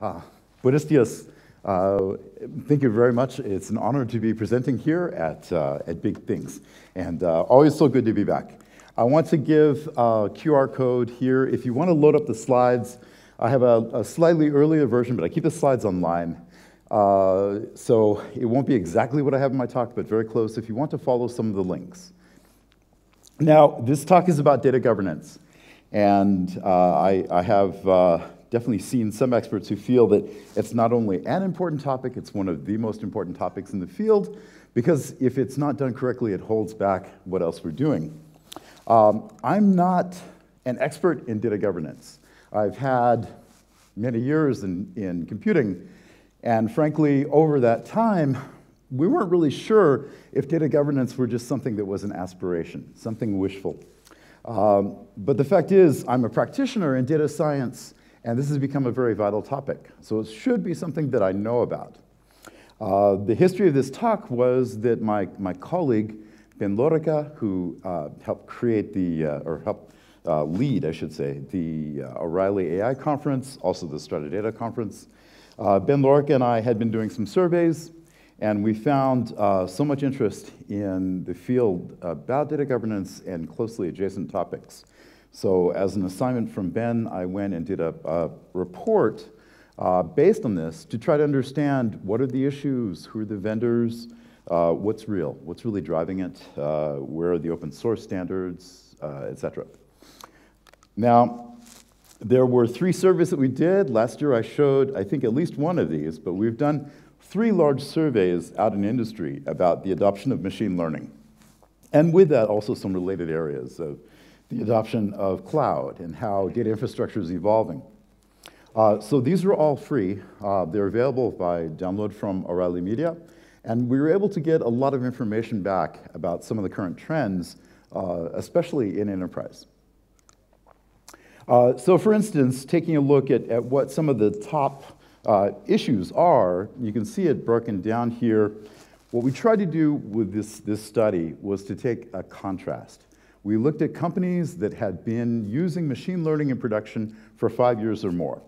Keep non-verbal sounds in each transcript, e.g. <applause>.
Uh, buenos dias. Uh, thank you very much. It's an honor to be presenting here at, uh, at Big Things, and uh, always so good to be back. I want to give a QR code here. If you want to load up the slides, I have a, a slightly earlier version, but I keep the slides online. Uh, so it won't be exactly what I have in my talk, but very close if you want to follow some of the links. Now, this talk is about data governance. And uh, I, I, have uh, definitely seen some experts who feel that it's not only an important topic, it's one of the most important topics in the field, because if it's not done correctly, it holds back what else we're doing. Um, I'm not an expert in data governance. I've had many years in, in computing, and frankly, over that time, we weren't really sure if data governance were just something that was an aspiration, something wishful. Um, but the fact is, I'm a practitioner in data science, and this has become a very vital topic. So it should be something that I know about. Uh, the history of this talk was that my, my colleague, Ben Lorica, who uh, helped create the, uh, or helped uh, lead, I should say, the uh, O'Reilly AI conference, also the Strata Data conference. Uh, ben Lorica and I had been doing some surveys, and we found so much interest in the field about data governance and closely adjacent topics. So as an assignment from Ben, I went and did a, a report uh, based on this to try to understand what are the issues, who are the vendors, uh, what's real, what's really driving it, uh, where are the open source standards, uh, et cetera. Now, there were three surveys that we did. Last year I showed, I think, at least one of these, but we've done three large surveys out in industry about the adoption of machine learning. And with that, also some related areas of the adoption of cloud and how data infrastructure is evolving. Uh, so these are all free. Uh, they're available by download from O'Reilly Media. And we were able to get a lot of information back about some of the current trends, uh, especially in enterprise. Uh, so for instance, taking a look at, at what some of the top uh, issues are, you can see it broken down here. What we tried to do with this, this study was to take a contrast. We looked at companies that had been using machine learning in production for five years or more.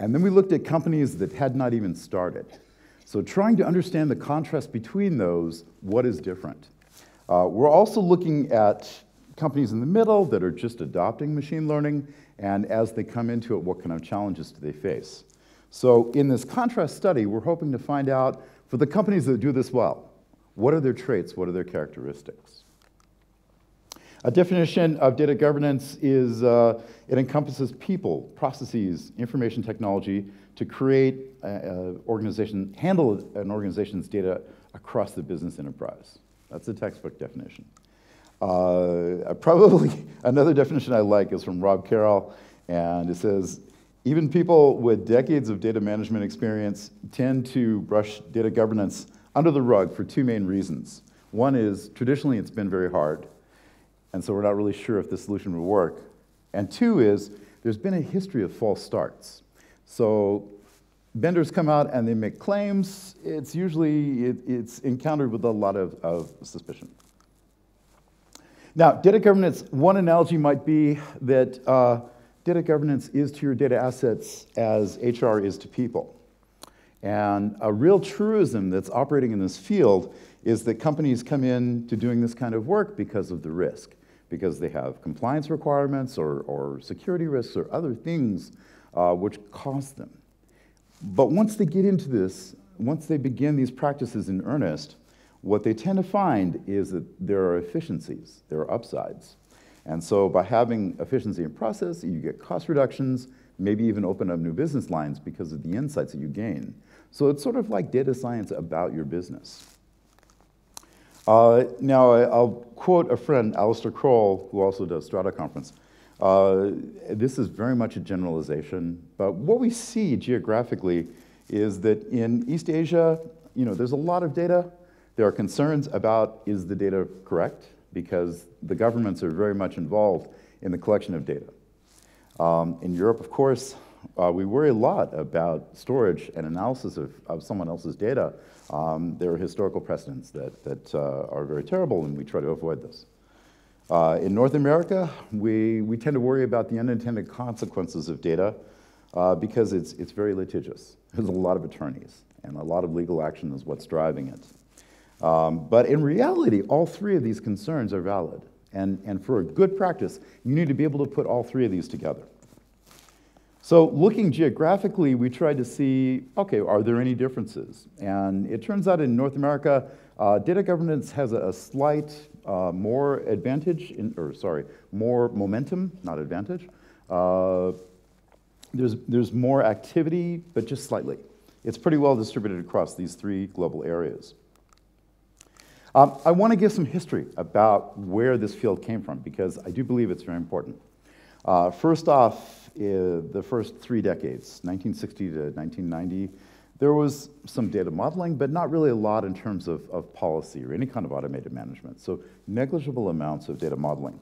And then we looked at companies that had not even started. So trying to understand the contrast between those, what is different? Uh, we're also looking at companies in the middle that are just adopting machine learning, and as they come into it, what kind of challenges do they face? So in this contrast study, we're hoping to find out for the companies that do this well, what are their traits, what are their characteristics? A definition of data governance is uh, it encompasses people, processes, information technology to create an organization, handle an organization's data across the business enterprise. That's the textbook definition. Uh, probably <laughs> another definition I like is from Rob Carroll, and it says, even people with decades of data management experience tend to brush data governance under the rug for two main reasons. One is traditionally it's been very hard, and so we're not really sure if the solution will work. And two is there's been a history of false starts. So vendors come out and they make claims. It's usually it, it's encountered with a lot of, of suspicion. Now, data governance, one analogy might be that uh, data governance is to your data assets as HR is to people. And a real truism that's operating in this field is that companies come in to doing this kind of work because of the risk, because they have compliance requirements or, or security risks or other things uh, which cost them. But once they get into this, once they begin these practices in earnest, what they tend to find is that there are efficiencies, there are upsides. And so by having efficiency in process, you get cost reductions, maybe even open up new business lines because of the insights that you gain. So it's sort of like data science about your business. Uh, now, I'll quote a friend, Alistair Croll, who also does Strata Conference. Uh, this is very much a generalization, but what we see geographically is that in East Asia, you know, there's a lot of data, there are concerns about is the data correct because the governments are very much involved in the collection of data. Um, in Europe, of course, uh, we worry a lot about storage and analysis of, of someone else's data. Um, there are historical precedents that, that uh, are very terrible, and we try to avoid this. Uh, in North America, we, we tend to worry about the unintended consequences of data. uh, because it's, it's very litigious. There's a lot of attorneys, and a lot of legal action is what's driving it. Um, but in reality, all three of these concerns are valid. And, and for a good practice, you need to be able to put all three of these together. So looking geographically, we tried to see, okay, are there any differences? And it turns out in North America, uh, data governance has a, a slight uh, more advantage, in, or sorry, more momentum, not advantage. Uh, there's, there's more activity, but just slightly. It's pretty well distributed across these three global areas. Um, I want to give some history about where this field came from because I do believe it's very important. Uh, first off, the first three decades, 1960 to 1990, there was some data modeling, but not really a lot in terms of, of policy or any kind of automated management. So negligible amounts of data modeling.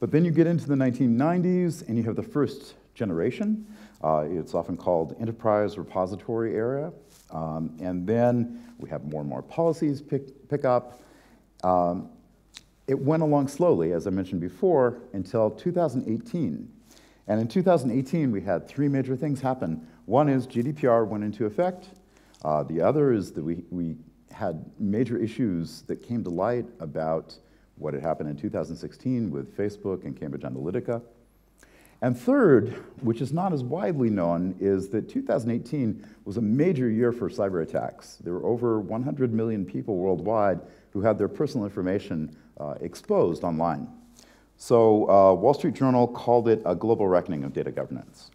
But then you get into the 1990s and you have the first generation. Uh, it's often called enterprise repository area. Um, and then we have more and more policies pick, pick up. Um, it went along slowly, as I mentioned before, until 2018 and in 2018, we had three major things happen. One is GDPR went into effect. Uh, the other is that we, we had major issues that came to light about what had happened in 2016 with Facebook and Cambridge Analytica. And third, which is not as widely known, is that 2018 was a major year for cyber attacks. There were over 100 million people worldwide who had their personal information uh, exposed online. So uh, Wall Street Journal called it a global reckoning of data governance.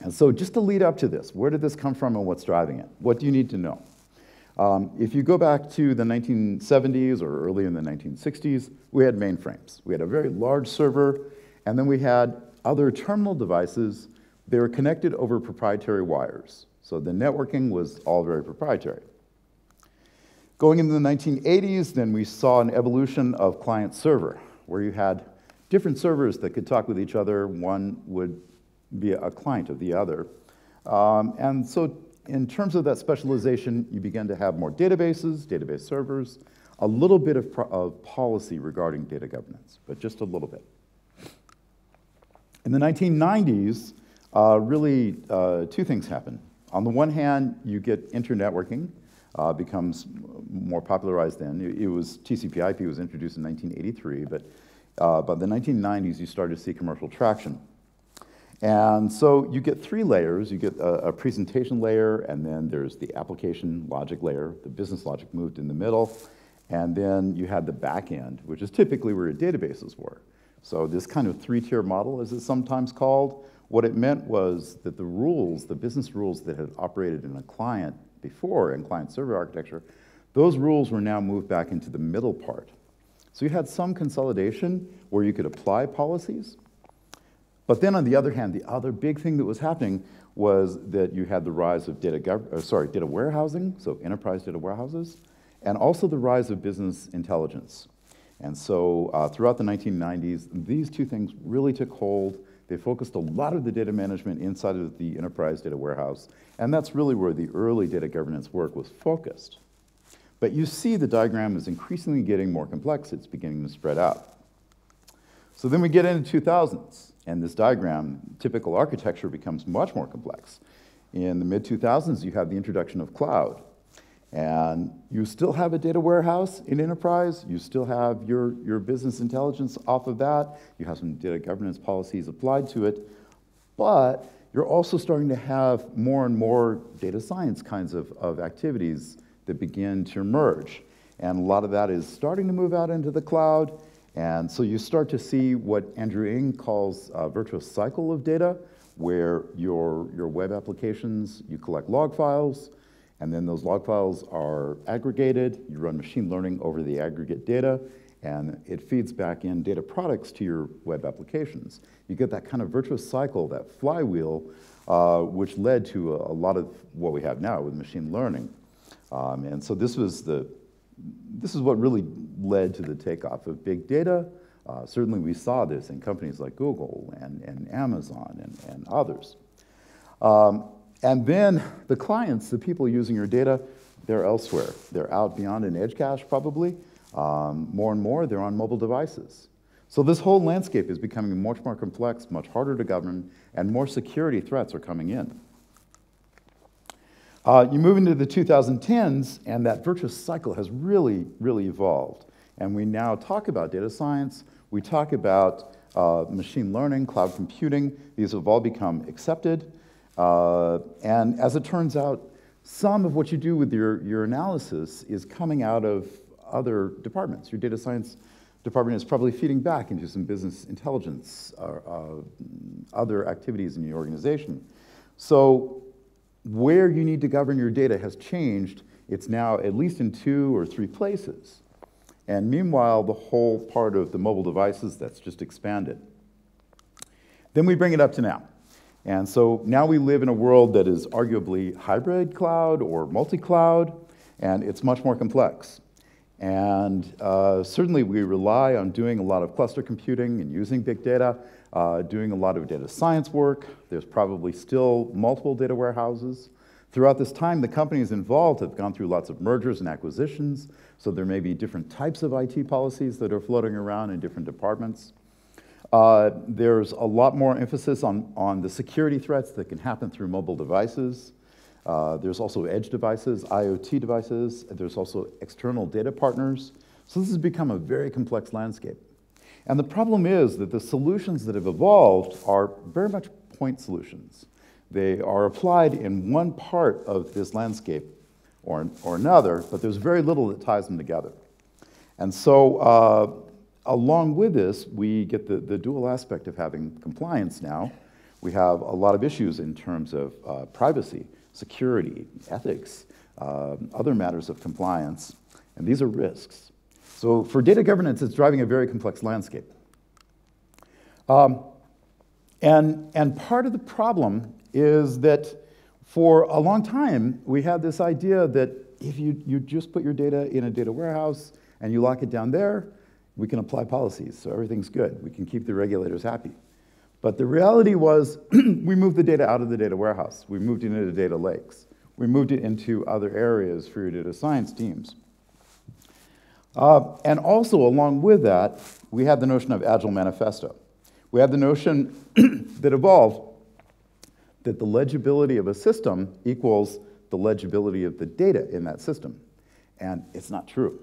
And so just to lead up to this, where did this come from and what's driving it? What do you need to know? Um, if you go back to the 1970s or early in the 1960s, we had mainframes. We had a very large server, and then we had other terminal devices. They were connected over proprietary wires. So the networking was all very proprietary. Going into the 1980s, then we saw an evolution of client server where you had different servers that could talk with each other. One would be a client of the other. Um, and so in terms of that specialization, you began to have more databases, database servers, a little bit of, of policy regarding data governance, but just a little bit. In the 1990s, uh, really uh, two things happened. On the one hand, you get internetworking, uh, becomes more popularized then. It, was TCP/IP was introduced in 1983, but uh, by the 1990s you started to see commercial traction. And so you get three layers. You get a, a, presentation layer, and then there's the application logic layer. The business logic moved in the middle, and then you had the back end, which is typically where your databases were. So this kind of three-tier model, as it's sometimes called, what it meant was that the rules, the business rules that had operated in a client before in client-server architecture, those rules were now moved back into the middle part. So you had some consolidation where you could apply policies. But then on the other hand, the other big thing that was happening was that you had the rise of data, sorry, data warehousing, so enterprise data warehouses, and also the rise of business intelligence. And so uh, throughout the 1990s, these two things really took hold. They focused a lot of the data management inside of the enterprise data warehouse, and that's really where the early data governance work was focused. But you see the diagram is increasingly getting more complex. It's beginning to spread out. So then we get into 2000s, and this diagram, typical architecture, becomes much more complex. In the mid 2000s, you have the introduction of cloud. And you still have a data warehouse in enterprise. You still have your, your business intelligence off of that. You have some data governance policies applied to it. But you're also starting to have more and more data science kinds of, of activities that begin to emerge. And a lot of that is starting to move out into the cloud. And so you start to see what Andrew Ng calls a virtuous cycle of data, where your, your web applications, you collect log files, and then those log files are aggregated. You run machine learning over the aggregate data, and it feeds back in data products to your web applications. You get that kind of virtuous cycle, that flywheel, uh, which led to a, a, lot of what we have now with machine learning. Um, and so this was the, this is what really led to the takeoff of big data. Uh, certainly we saw this in companies like Google and, and Amazon and, and others. Um, and then the clients, the people using your data, they're elsewhere. They're out beyond an edge cache, probably. Um, more and more, they're on mobile devices. So this whole landscape is becoming much more complex, much harder to govern, and more security threats are coming in. Uh, you move into the 2010s, and that virtuous cycle has really, really evolved. And we now talk about data science, we talk about uh, machine learning, cloud computing. These have all become accepted. Uh, and as it turns out, some of what you do with your, your analysis is coming out of other departments. Your data science department is probably feeding back into some business intelligence or uh, other activities in your organization. So where you need to govern your data has changed. It's now at least in two or three places. And meanwhile, the whole part of the mobile devices, that's just expanded. Then we bring it up to now. And so now we live in a world that is arguably hybrid cloud or multi-cloud, and it's much more complex. And uh, certainly we rely on doing a lot of cluster computing and using big data, uh, doing a lot of data science work. There's probably still multiple data warehouses. Throughout this time, the companies involved have gone through lots of mergers and acquisitions, so there may be different types of IT policies that are floating around in different departments. Uh, there's a lot more emphasis on, on the security threats that can happen through mobile devices. Uh, there's also edge devices, IoT devices. There's also external data partners. So this has become a very complex landscape. And the problem is that the solutions that have evolved are very much point solutions. They are applied in one part of this landscape or, or another, but there's very little that ties them together. And so, uh, along with this, we get the, the dual aspect of having compliance now. We have a lot of issues in terms of uh, privacy, security, ethics, uh, other matters of compliance, and these are risks. So for data governance, it's driving a very complex landscape. Um, and, and part of the problem is that for a long time, we had this idea that if you, you just put your data in a data warehouse and you lock it down there, we can apply policies, so everything's good. We can keep the regulators happy. But the reality was <clears throat> we moved the data out of the data warehouse. We moved it into data lakes. We moved it into other areas for your data science teams. Uh, and also, along with that, we had the notion of Agile Manifesto. We had the notion <clears throat> that evolved that the legibility of a system equals the legibility of the data in that system. And it's not true.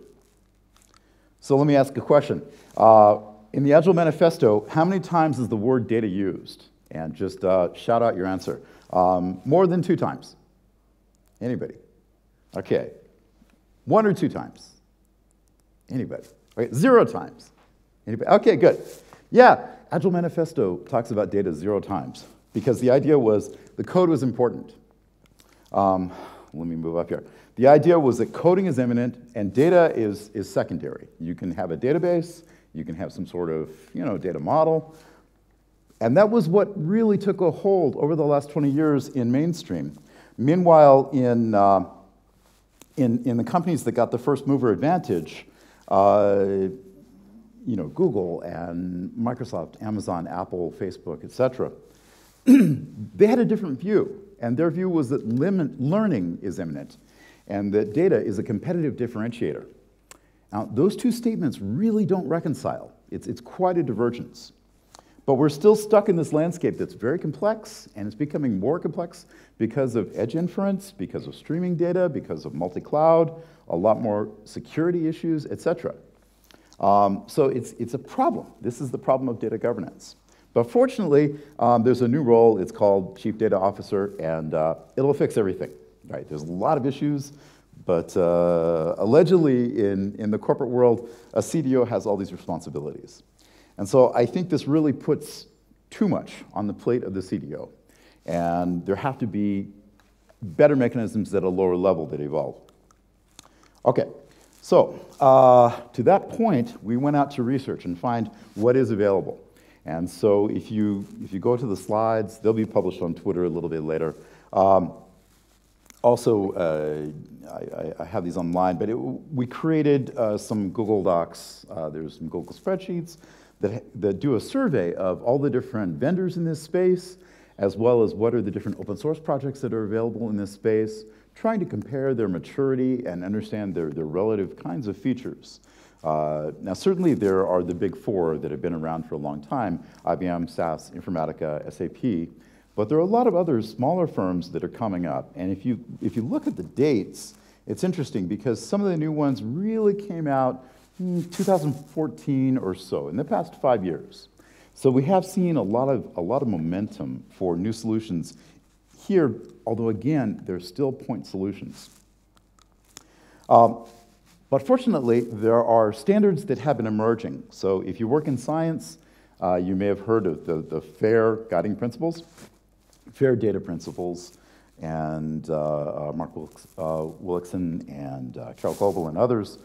So let me ask a question. Uh, in the Agile Manifesto, how many times is the word data used? And just uh, shout out your answer. Um, more than two times. Anybody? Okay. One or two times? Anybody? Okay, zero times. Anybody? Okay, good. Yeah, Agile Manifesto talks about data zero times because the idea was the code was important. Um, let me move up here. The idea was that coding is imminent and data is, is secondary. You can have a database, you can have some sort of you know, data model. And that was what really took a hold over the last 20 years in mainstream. Meanwhile, in, uh, in, in the companies that got the first mover advantage, uh, you know, Google and Microsoft, Amazon, Apple, Facebook, etc., <clears throat> they had a different view. And their view was that learning is imminent and that data is a competitive differentiator. Now, those two statements really don't reconcile. It's, it's quite a divergence. But we're still stuck in this landscape that's very complex, and it's becoming more complex because of edge inference, because of streaming data, because of multi-cloud, a lot more security issues, etc. Um, so it's, it's a problem. This is the problem of data governance. But fortunately, um, there's a new role. It's called Chief Data Officer, and uh, it'll fix everything. Right? There's a lot of issues, but uh, allegedly in, in the corporate world, a CDO has all these responsibilities. And so I think this really puts too much on the plate of the CDO. And there have to be better mechanisms at a lower level that evolve. Okay, so uh, to that point, we went out to research and find what is available. And so if you, if you go to the slides, they'll be published on Twitter a little bit later. Um, also, uh, I, I, have these online, but it, we created uh, some Google Docs. Uh, there's some Google spreadsheets that, that do a survey of all the different vendors in this space, as well as what are the different open source projects that are available in this space, trying to compare their maturity and understand their, their relative kinds of features. Uh, now, certainly there are the big four that have been around for a long time, IBM, SAS, Informatica, SAP, but there are a lot of other smaller firms that are coming up. And if you, if you look at the dates, it's interesting because some of the new ones really came out in 2014 or so, in the past five years. So we have seen a lot of, a lot of momentum for new solutions here, although again, they're still point solutions. Um, but fortunately, there are standards that have been emerging. So if you work in science, uh, you may have heard of the, the FAIR guiding principles, FAIR data principles, and uh, uh, Mark Wilks, uh, Willickson and Carole Goble and others.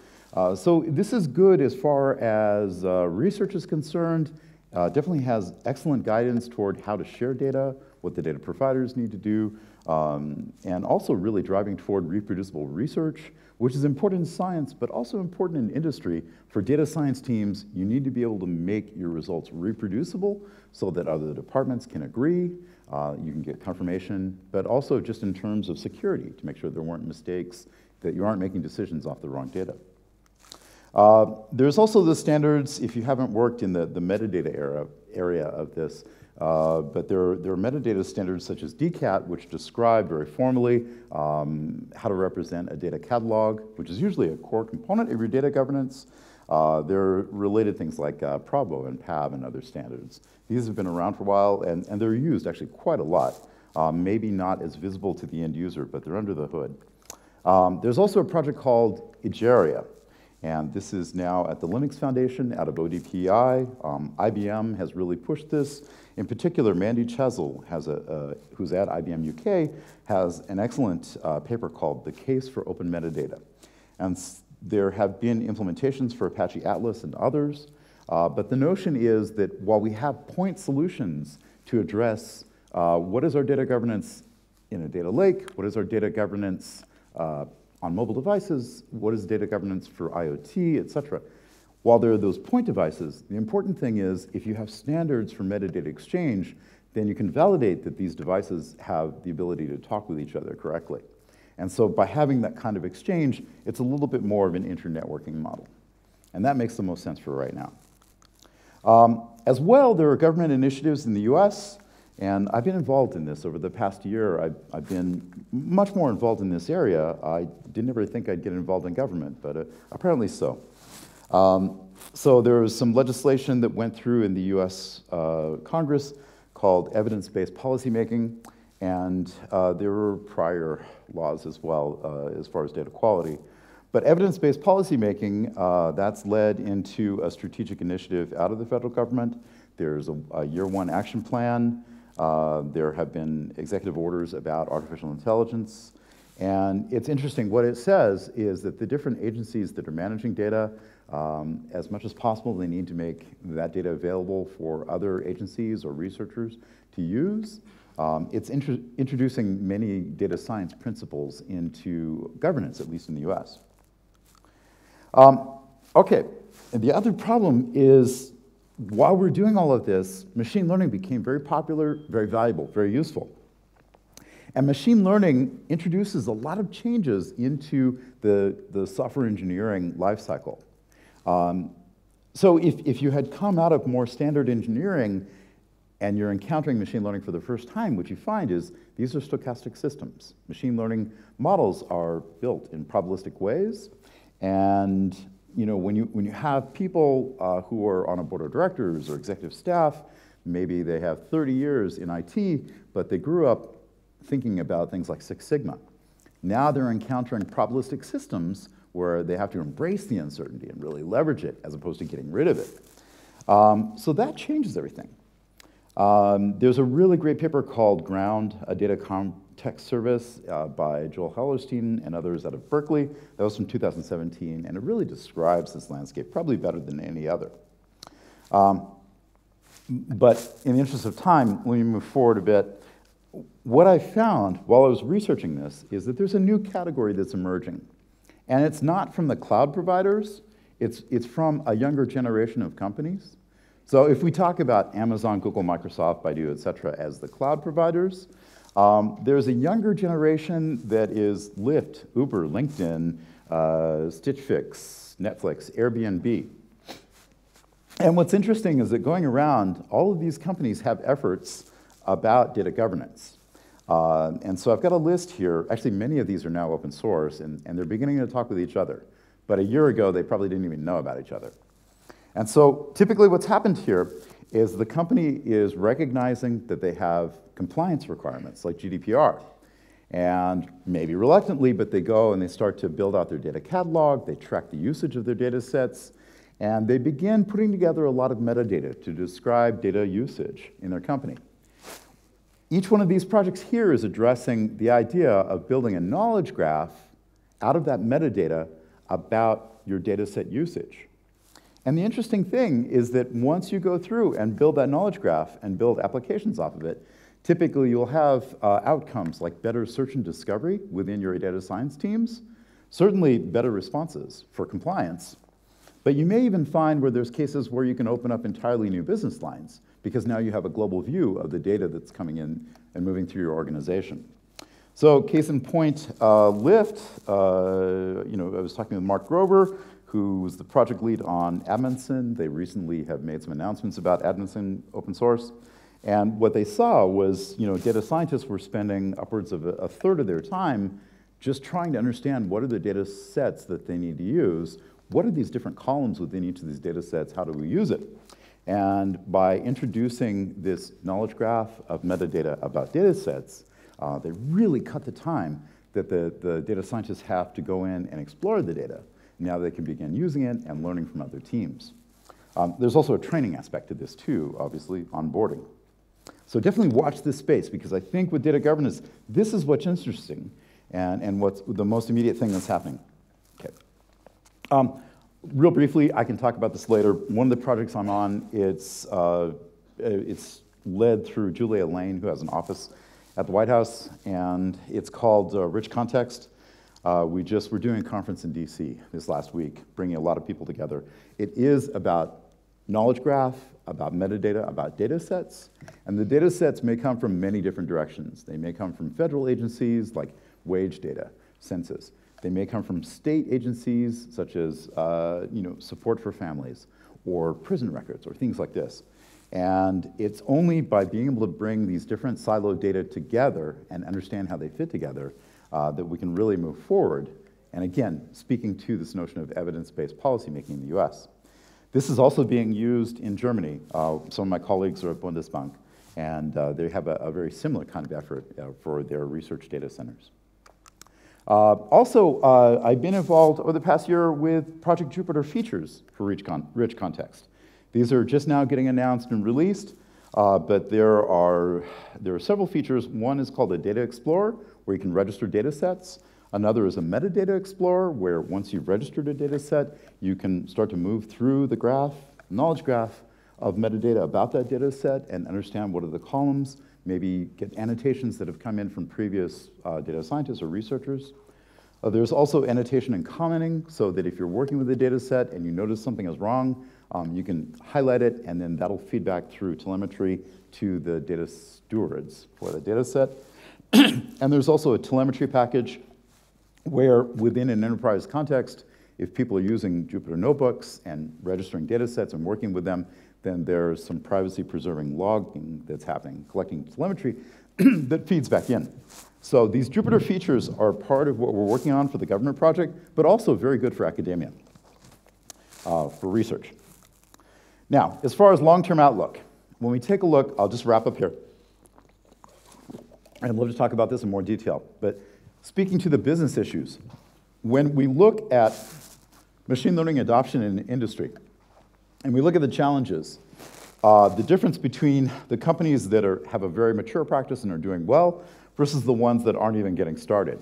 So this is good as far as research is concerned. definitely has excellent guidance toward how to share data, what the data providers need to do, um, and also really driving toward reproducible research, which is important in science, but also important in industry. For data science teams, you need to be able to make your results reproducible so that other departments can agree, uh, you can get confirmation, but also just in terms of security to make sure there weren't mistakes, that you aren't making decisions off the wrong data. Uh, there's also the standards, if you haven't worked in the, the metadata era, area of this, uh, but there are, there are metadata standards such as DCAT, which describe very formally um, how to represent a data catalog, which is usually a core component of your data governance. Uh, there are related things like uh, and PAB and other standards. These have been around for a while, and, and they're used actually quite a lot. Um, maybe not as visible to the end user, but they're under the hood. Um, there's also a project called Egeria, and this is now at the Linux Foundation out of ODPI. Um, IBM has really pushed this. In particular, Mandy Chessell, has a, who's at IBM UK, has an excellent uh, paper called The Case for Open Metadata. And there have been implementations for Apache Atlas and others, uh, but the notion is that while we have point solutions to address uh, what is our data governance in a data lake, what is our data governance uh, on mobile devices, what is data governance for IoT, et cetera. While there are those point devices, the important thing is if you have standards for metadata exchange, then you can validate that these devices have the ability to talk with each other correctly. And so by having that kind of exchange, it's a little bit more of an internetworking model. And that makes the most sense for right now. Um, as well, there are government initiatives in the US, and I've been involved in this over the past year. I've, I've been much more involved in this area. I didn't ever think I'd get involved in government, but uh, apparently so. Um, so there was some legislation that went through in the US uh, Congress called evidence-based policymaking. And uh, there were prior laws as well uh, as far as data quality. But evidence-based policymaking, uh, that's led into a strategic initiative out of the federal government. There's a, a year one action plan. Uh, there have been executive orders about artificial intelligence. And it's interesting, what it says is that the different agencies that are managing data, um, as much as possible, they need to make that data available for other agencies or researchers to use. Um, it's intro introducing many data science principles into governance, at least in the US. Um, okay, and the other problem is while we're doing all of this, machine learning became very popular, very valuable, very useful. And machine learning introduces a lot of changes into the, the software engineering lifecycle. Um, so if, if you had come out of more standard engineering, and you're encountering machine learning for the first time, what you find is these are stochastic systems. Machine learning models are built in probabilistic ways, and you know, when, you, when you have people uh, who are on a board of directors or executive staff, maybe they have 30 years in IT, but they grew up thinking about things like Six Sigma. Now they're encountering probabilistic systems where they have to embrace the uncertainty and really leverage it as opposed to getting rid of it. Um, so that changes everything. Um, there's a really great paper called Ground, a data context service uh, by Joe Hellerstein and others out of Berkeley. That was from 2017, and it really describes this landscape probably better than any other. Um, but in the interest of time, let me move forward a bit. What I found while I was researching this is that there's a new category that's emerging. And it's not from the cloud providers, it's, it's from a younger generation of companies so if we talk about Amazon, Google, Microsoft, Baidu, et cetera, as the cloud providers, um, there's a younger generation that is Lyft, Uber, LinkedIn, uh, Stitch Fix, Netflix, Airbnb. And what's interesting is that going around, all of these companies have efforts about data governance. Uh, and so I've got a list here. Actually, many of these are now open source, and, and they're beginning to talk with each other. But a year ago, they probably didn't even know about each other. And so typically what's happened here is the company is recognizing that they have compliance requirements like GDPR. And maybe reluctantly, but they go and they start to build out their data catalog, they track the usage of their data sets, and they begin putting together a lot of metadata to describe data usage in their company. Each one of these projects here is addressing the idea of building a knowledge graph out of that metadata about your data set usage. And the interesting thing is that once you go through and build that knowledge graph and build applications off of it, typically you'll have uh, outcomes like better search and discovery within your data science teams, certainly better responses for compliance, but you may even find where there's cases where you can open up entirely new business lines because now you have a global view of the data that's coming in and moving through your organization. So case in point, uh, Lyft, uh, you know, I was talking with Mark Grover, who was the project lead on Amundsen. They recently have made some announcements about Amundsen open source. And what they saw was, you know, data scientists were spending upwards of a, a third of their time just trying to understand what are the data sets that they need to use, what are these different columns within each of these data sets, how do we use it? And by introducing this knowledge graph of metadata about data sets, uh, they really cut the time that the, the data scientists have to go in and explore the data. Now they can begin using it and learning from other teams. Um, there's also a training aspect to this too, obviously, onboarding. So definitely watch this space because I think with data governance, this is what's interesting and, and what's the most immediate thing that's happening. Okay. Um, real briefly, I can talk about this later. One of the projects I'm on, it's, uh, it's led through Julia Lane, who has an office at the White House, and it's called uh, Rich Context. Uh, we just were doing a conference in DC this last week, bringing a lot of people together. It is about knowledge graph, about metadata, about data sets, and the data sets may come from many different directions. They may come from federal agencies like wage data, census. They may come from state agencies such as uh, you know, support for families or prison records or things like this. And it's only by being able to bring these different siloed data together and understand how they fit together uh, that we can really move forward. And again, speaking to this notion of evidence-based policymaking in the US. This is also being used in Germany. Uh, some of my colleagues are at Bundesbank, and uh, they have a, a, very similar kind of effort uh, for their research data centers. Uh, also, uh, I've been involved over the past year with Project Jupyter features for rich, con rich context. These are just now getting announced and released, uh, but there are, there are several features. One is called a Data Explorer, where you can register data sets. Another is a metadata explorer, where once you've registered a data set, you can start to move through the graph, knowledge graph of metadata about that data set and understand what are the columns, maybe get annotations that have come in from previous uh, data scientists or researchers. Uh, there's also annotation and commenting, so that if you're working with a data set and you notice something is wrong, um, you can highlight it, and then that'll feed back through telemetry to the data stewards for the data set. <clears throat> and there's also a telemetry package where within an enterprise context, if people are using Jupyter notebooks and registering data sets and working with them, then there's some privacy preserving logging that's happening, collecting telemetry <clears throat> that feeds back in. So these Jupyter features are part of what we're working on for the government project, but also very good for academia, uh, for research. Now, as far as long-term outlook, when we take a look, I'll just wrap up here. I'd love to talk about this in more detail, but speaking to the business issues, when we look at machine learning adoption in industry, and we look at the challenges, uh, the difference between the companies that are, have a very mature practice and are doing well versus the ones that aren't even getting started.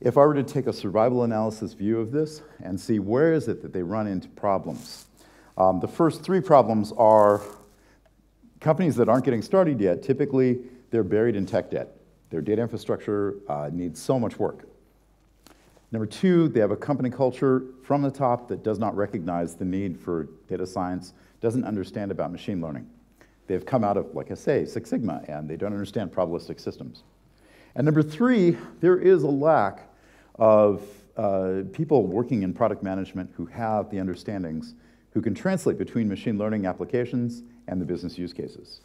If I were to take a survival analysis view of this and see where is it that they run into problems, um, the first three problems are companies that aren't getting started yet, typically they're buried in tech debt. Their data infrastructure uh, needs so much work. Number two, they have a company culture from the top that does not recognize the need for data science, doesn't understand about machine learning. They've come out of, like I say, Six Sigma, and they don't understand probabilistic systems. And number three, there is a lack of uh, people working in product management who have the understandings, who can translate between machine learning applications and the business use cases.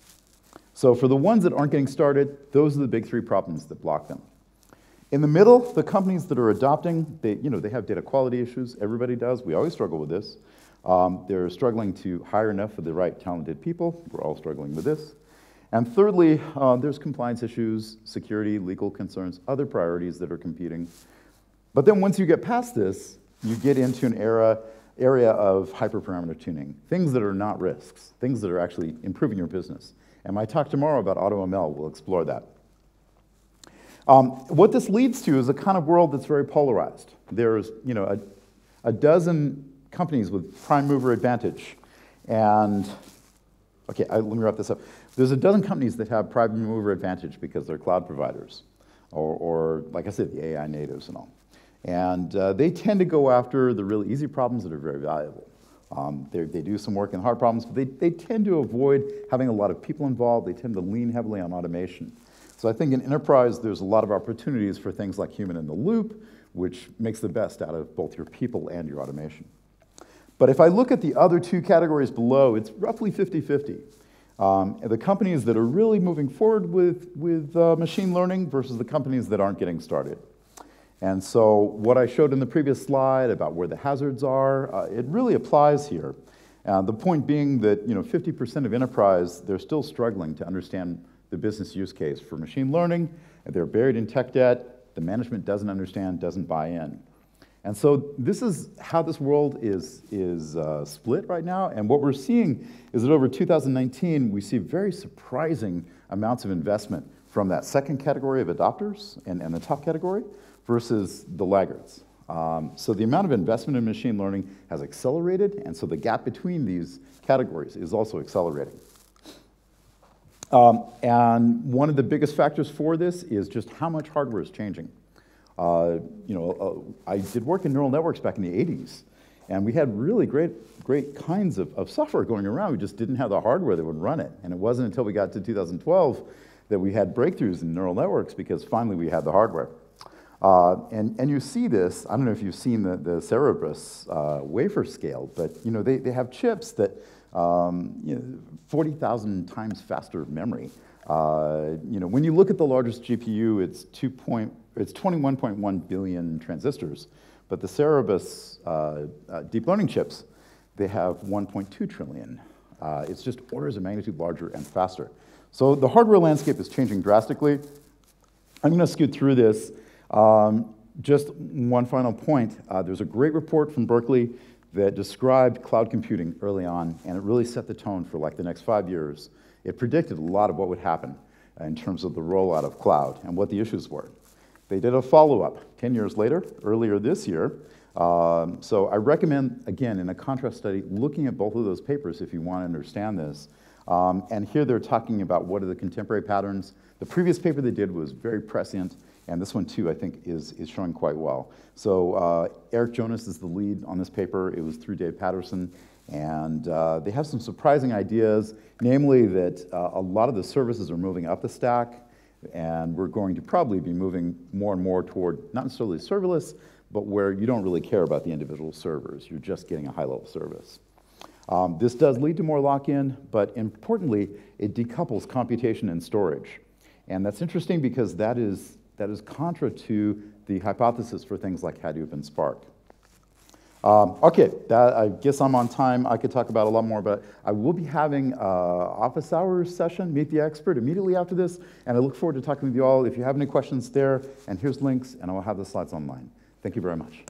So for the ones that aren't getting started, those are the big three problems that block them. In the middle, the companies that are adopting, they, you know, they have data quality issues. Everybody does. We always struggle with this. Um, they're struggling to hire enough of the right talented people. We're all struggling with this. And thirdly, uh, there's compliance issues, security, legal concerns, other priorities that are competing. But then once you get past this, you get into an era, area of hyperparameter tuning, things that are not risks, things that are actually improving your business. And my talk tomorrow about AutoML will explore that. Um, what this leads to is a kind of world that's very polarized. There's you know, a, a dozen companies with prime mover advantage. And, okay, I, let me wrap this up. There's a dozen companies that have prime mover advantage because they're cloud providers, or, or like I said, the AI natives and all. And uh, they tend to go after the really easy problems that are very valuable. Um, they do some work in hard problems, but they, they tend to avoid having a lot of people involved. They tend to lean heavily on automation. So I think in enterprise, there's a lot of opportunities for things like human in the loop, which makes the best out of both your people and your automation. But if I look at the other two categories below, it's roughly 50-50. Um, the companies that are really moving forward with, with uh, machine learning versus the companies that aren't getting started. And so what I showed in the previous slide about where the hazards are, uh, it really applies here. Uh, the point being that you know 50% of enterprise, they're still struggling to understand the business use case for machine learning. They're buried in tech debt. The management doesn't understand, doesn't buy in. And so this is how this world is, is uh, split right now. And what we're seeing is that over 2019, we see very surprising amounts of investment from that second category of adopters and, and the top category versus the laggards. Um, so the amount of investment in machine learning has accelerated, and so the gap between these categories is also accelerating. Um, and one of the biggest factors for this is just how much hardware is changing. Uh, you know, uh, I did work in neural networks back in the 80s, and we had really great, great kinds of, of software going around. We just didn't have the hardware that would run it. And it wasn't until we got to 2012 that we had breakthroughs in neural networks because finally we had the hardware. Uh, and, and you see this, I don't know if you've seen the, the Cerebras uh, wafer scale, but you know, they, they have chips that um, you know, 40,000 times faster memory. Uh, you know, when you look at the largest GPU, it's, 2 point, it's 21.1 billion transistors, but the Cerebras uh, uh, deep learning chips, they have 1.2 trillion. Uh, it's just orders of magnitude larger and faster. So the hardware landscape is changing drastically. I'm going to scoot through this. Um, just one final point. Uh, there's a great report from Berkeley that described cloud computing early on, and it really set the tone for like the next five years. It predicted a lot of what would happen in terms of the rollout of cloud and what the issues were. They did a follow-up 10 years later, earlier this year. Um, so I recommend, again, in a contrast study, looking at both of those papers if you want to understand this. Um, and here they're talking about what are the contemporary patterns. The previous paper they did was very prescient. And this one, too, I think is, is showing quite well. So uh, Eric Jonas is the lead on this paper. It was through Dave Patterson. And uh, they have some surprising ideas, namely that uh, a lot of the services are moving up the stack, and we're going to probably be moving more and more toward not necessarily serverless, but where you don't really care about the individual servers. You're just getting a high-level service. Um, this does lead to more lock-in, but importantly, it decouples computation and storage. And that's interesting because that is that is contra to the hypothesis for things like Hadoop and Spark. Um, okay, that, I guess I'm on time. I could talk about a lot more, but I will be having an office hours session, Meet the Expert, immediately after this, and I look forward to talking with you all. If you have any questions there, and here's links, and I will have the slides online. Thank you very much.